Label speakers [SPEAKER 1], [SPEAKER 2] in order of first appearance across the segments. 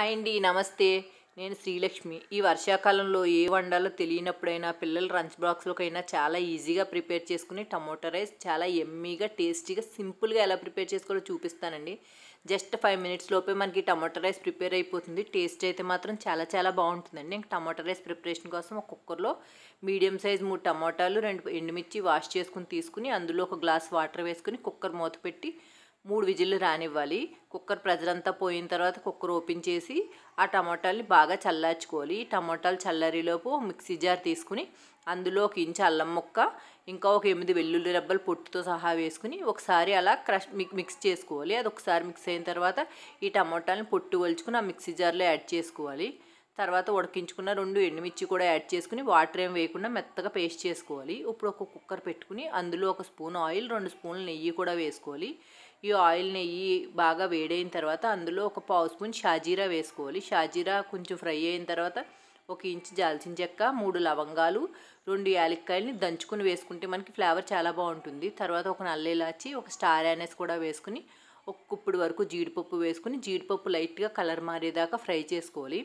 [SPEAKER 1] Hi అండి నమస్తే. నేను శ్రీలక్ష్మి. ఈ వర్షాకాలంలో ఏ వండాలో తెలియనప్పుడైనా పిల్లల లంచ్ బాక్స్లోకైనా చాలా ఈజీగా ప్రిపేర్ చేసుకుని టమోటా రైస్ చాలా ఎమ్మీగా టేస్టీగా సింపుల్గా ఎలా ప్రిపేర్ చేసుకోవాలో చూపిస్తానండి. జస్ట్ ఫైవ్ మినిట్స్ లోపే మనకి టమోటా రైస్ ప్రిపేర్ అయిపోతుంది. టేస్ట్ అయితే మాత్రం చాలా చాలా బాగుంటుందండి. ఇంకా టమోటా రైస్ ప్రిపరేషన్ కోసం ఒక కుక్కర్లో మీడియం సైజ్ మూడు టమోటాలు రెండు ఎండుమిర్చి వాష్ చేసుకుని తీసుకుని అందులో ఒక గ్లాస్ వాటర్ వేసుకుని కుక్కర్ మూత పెట్టి మూడు విజిల్లు రానివ్వాలి. కుక్కర్ ప్రెజర్ అంతా పోయిన తర్వాత కుక్కర్ ఓపెన్ చేసి ఆ టమాటాలని బాగా చల్లార్చుకోవాలి. ఈ టమాటాలు చల్లరిలోపు మిక్సీ జార్ తీసుకుని అందులో ఒక ఇంచు అల్లం ముక్క ఇంకా ఒక ఎనిమిది వెల్లుల్లి రెబ్బలు పొట్టుతో సహా వేసుకుని ఒకసారి అలా క్రష్ మిక్స్ చేసుకోవాలి. అది ఒకసారి మిక్స్ అయిన తర్వాత ఈ టమాటాలను పొట్టు వలుచుకుని ఆ మిక్సీ జార్లో యాడ్ చేసుకోవాలి. తర్వాత ఉడికించుకున్న రెండు ఎండుమిర్చి కూడా యాడ్ చేసుకుని వాటర్ ఏం వేయకుండా మెత్తగా పేస్ట్ చేసుకోవాలి. ఇప్పుడు ఒక కుక్కర్ పెట్టుకుని అందులో ఒక స్పూన్ ఆయిల్ రెండు స్పూన్లు నెయ్యి కూడా వేసుకోవాలి. ఈ ఆయిల్ నెయ్యి బాగా వేడైన తర్వాత అందులో ఒక పావు స్పూన్ షాజీరా వేసుకోవాలి. షాజీరా కొంచెం ఫ్రై అయిన తర్వాత ఒక ఇంచు దాల్చిన చెక్క మూడు లవంగాలు రెండు యాలక్కాయలని దంచుకుని వేసుకుంటే మనకి ఫ్లేవర్ చాలా బాగుంటుంది. తర్వాత ఒక నల్ల ఇలాచి ఒక స్టార్ యానెస్ కూడా వేసుకుని ఒక కుప్పుడు వరకు జీడిపప్పు వేసుకుని జీడిపప్పు లైట్గా కలర్ మారేదాకా ఫ్రై చేసుకోవాలి.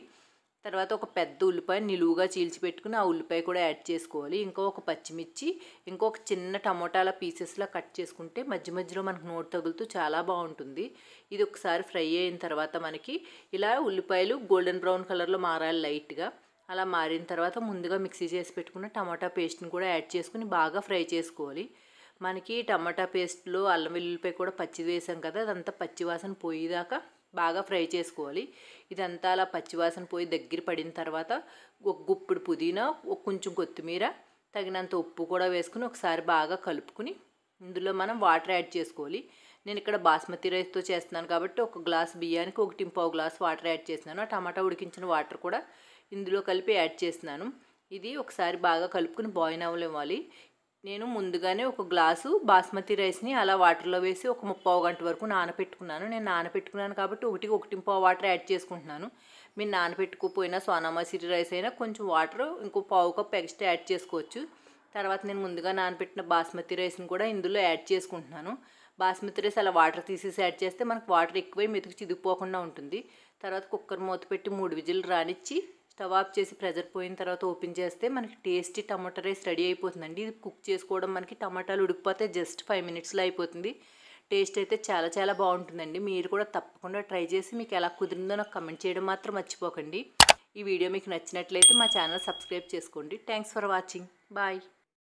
[SPEAKER 1] తర్వాత ఒక పెద్ద ఉల్లిపాయ నిలువుగా చీల్చి పెట్టుకుని ఆ ఉల్లిపాయ కూడా యాడ్ చేసుకోవాలి. ఇంకా ఒక పచ్చిమిర్చి ఇంకొక చిన్న టమోటాల పీసెస్లా కట్ చేసుకుంటే మధ్య మధ్యలో మనకు నోటు తగులుతూ చాలా బాగుంటుంది. ఇది ఒకసారి ఫ్రై అయిన తర్వాత మనకి ఇలా ఉల్లిపాయలు గోల్డెన్ బ్రౌన్ కలర్లో మారాలి లైట్గా అలా మారిన తర్వాత ముందుగా మిక్సీ చేసి పెట్టుకున్న టమాటా పేస్ట్ని కూడా యాడ్ చేసుకుని బాగా ఫ్రై చేసుకోవాలి. మనకి టమాటా పేస్ట్లో అల్లం వెల్లుల్లిపాయ కూడా పచ్చి వేసాం కదా అదంతా పచ్చివాసన పోయేదాకా బాగా ఫ్రై చేసుకోవాలి. ఇదంతా అలా పచ్చివాసన పోయి దగ్గర పడిన తర్వాత ఒక గుప్పుడు పుదీనా ఒక కొంచెం కొత్తిమీర తగినంత ఉప్పు కూడా వేసుకుని ఒకసారి బాగా కలుపుకుని ఇందులో మనం వాటర్ యాడ్ చేసుకోవాలి. నేను ఇక్కడ బాస్మతి రైస్తో చేస్తున్నాను కాబట్టి ఒక గ్లాస్ బియ్యానికి ఒకటి పావు గ్లాస్ వాటర్ యాడ్ చేస్తున్నాను. ఆ టమాటా ఉడికించిన వాటర్ కూడా ఇందులో కలిపి యాడ్ చేస్తున్నాను. ఇది ఒకసారి బాగా కలుపుకుని బాయిన్ అవ్వనివ్వాలి. నేను ముందుగానే ఒక గ్లాసు బాస్మతి రైస్ని అలా వాటర్లో వేసి ఒక ముప్పావు గంట వరకు నానపెట్టుకున్నాను. నేను నానపెట్టుకున్నాను కాబట్టి ఒకటికి ఒకటి పావు వాటర్ యాడ్ చేసుకుంటున్నాను. మీరు నానపెట్టుకోపోయినా సోనా మసూరి రైస్ అయినా కొంచెం వాటర్ ఇంకో పావు కప్ ఎక్స్ట్రా యాడ్ చేసుకోవచ్చు. తర్వాత నేను ముందుగా నానపెట్టిన బాస్మతి రైస్ని కూడా ఇందులో యాడ్ చేసుకుంటున్నాను. బాస్మతి రైస్ అలా వాటర్ తీసేసి యాడ్ చేస్తే మనకు వాటర్ ఎక్కువై మెతుకు చిదిగిపోకుండా ఉంటుంది. తర్వాత కుక్కర్ మూత పెట్టి మూడు విజిల్ రానిచ్చి స్టవ్ ఆఫ్ చేసి ప్రెజర్ పోయిన తర్వాత ఓపెన్ చేస్తే మనకి టేస్టీ టమాటా రైస్ రెడీ అయిపోతుందండి. ఇది కుక్ చేసుకోవడం మనకి టమాటాలు ఉడికిపోతే జస్ట్ ఫైవ్ మినిట్స్లో అయిపోతుంది. టేస్ట్ అయితే చాలా చాలా బాగుంటుందండి. మీరు కూడా తప్పకుండా ట్రై చేసి మీకు ఎలా కుదిరిందో నాకు కమెంట్ చేయడం మాత్రం మర్చిపోకండి. ఈ వీడియో మీకు నచ్చినట్లయితే మా ఛానల్ సబ్స్క్రైబ్ చేసుకోండి. Thanks for watching. బాయ్.